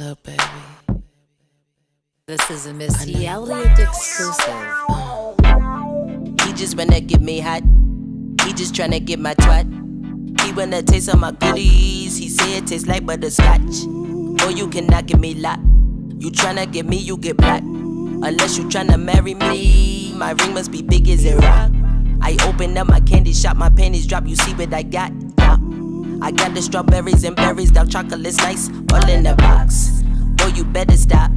Hello, baby. This is a Missy Elliott exclusive. He just wanna get me hot. He just tryna get my twat. He wanna taste all my goodies. He say it tastes like butterscotch. Boy, you cannot get me locked. You tryna get me, you get black. Unless you tryna marry me, my ring must be big as a rock. I open up my candy shop, my panties drop. You see what I got? I got the strawberries and berries, dark chocolate's nice, all in the box. Boy, you better stop.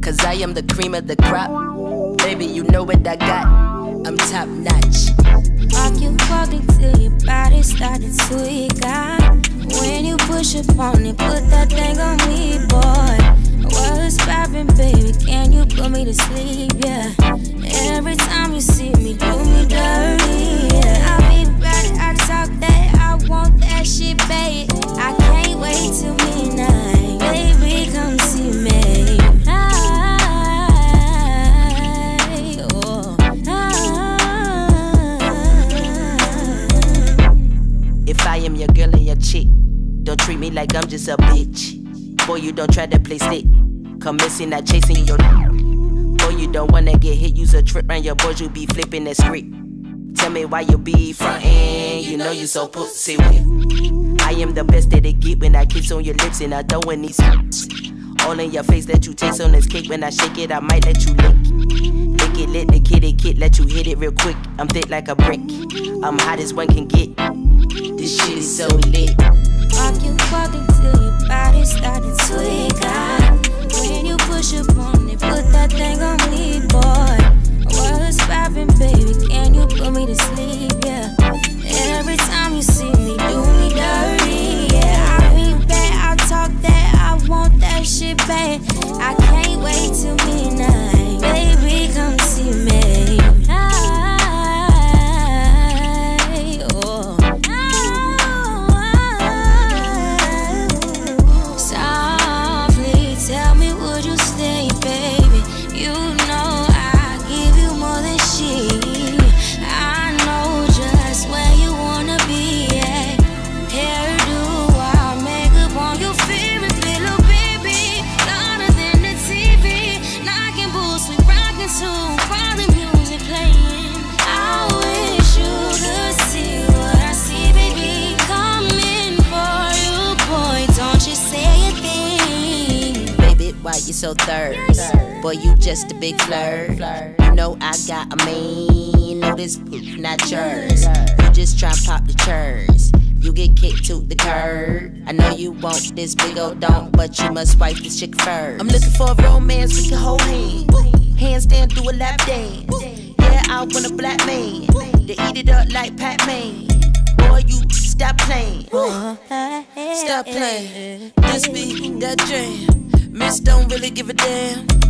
Cause I am the cream of the crop. Baby, you know what I got. I'm top notch. Walk you walking till your body started to got. When you push up on it, put that thing on me, boy. What's poppin', baby? Can you put me to sleep? Yeah. Chick, don't treat me like I'm just a bitch. Boy, you don't try to play stick. Come missing, not chasing your. Boy, you don't wanna get hit. Use a trip round your boys, you be flipping that script. Tell me why you be frontin', you know you so pussy whip. I am the best that it get when I kiss on your lips and I throw in these. All in your face that you taste on this cake. When I shake it, I might let you lick. Lick it, let the kitty kid, let you hit it real quick. I'm thick like a brick. I'm hot as one can get. This shit is so lit. Walk you walking till your body started to wake. When you push up on it, put that thing on me, boy. What's poppin', baby? Can you put me to sleep? Yeah. Every time you see me, do me dirty. Yeah, I be bad, I talk that, I want that shit bad. I can't wait till midnight, baby. Come so thirst? Boy, you just a big flirt. You know I got a mean. know this poop not yours. You just try pop the church. You get kicked to the curb. I know you want this big old don't, but you must wipe this chick first. I'm looking for a romance we can hold hands. Handstand do a lap dance. Yeah, I want a black man to eat it up like Pac-Man. Boy, you stop playing. Uh-huh. Stop playing. This be that jam. Miss don't really give a damn.